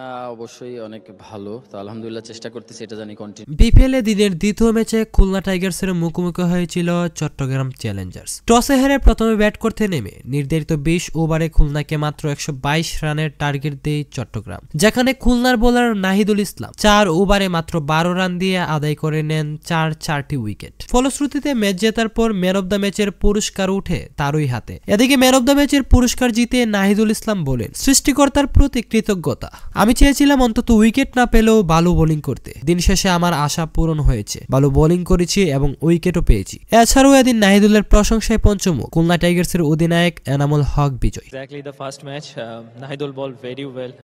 না দিনের দ্বিতীয় ম্যাচে খুলনা টাইগার্সের মুখোমুখি হয়েছিল চট্টগ্রাম চ্যালেঞ্জার্স। টসে হেরে প্রথমে ব্যাট করতে নেমে নির্ধারিত বিশ ওভারে খুলনাকে মাত্র রানের টার্গেট দেয় চট্টগ্রাম, যেখানে খুলনার বোলার নাহিদুল ইসলাম চার ওভারে মাত্র বারো রান দিয়ে আদায় করে নেন চার চারটি উইকেট। ফলশ্রুতিতে ম্যাচ জেতার পর ম্যান অব দ্য ম্যাচের পুরস্কার উঠে তারই হাতে। এদিকে ম্যান অব দ্য ম্যাচের পুরস্কার জিতে নাহিদুল ইসলাম বলেন, সৃষ্টিকর্তার প্রতি কৃতজ্ঞতা। আমি চেয়েছিলাম অন্তত উইকেট না পেলেও বালু বোলিং করতে। দিন শেষে আমার আশা পূরণ হয়েছে। বালু বোলিং করেছি এবং উইকেটও পেয়েছি। এছাড়াও এদিন নাহিদুলের প্রশংসায় পঞ্চম খুলনা টাইগার্সের অধিনায়ক এনামুল হক বিজয়।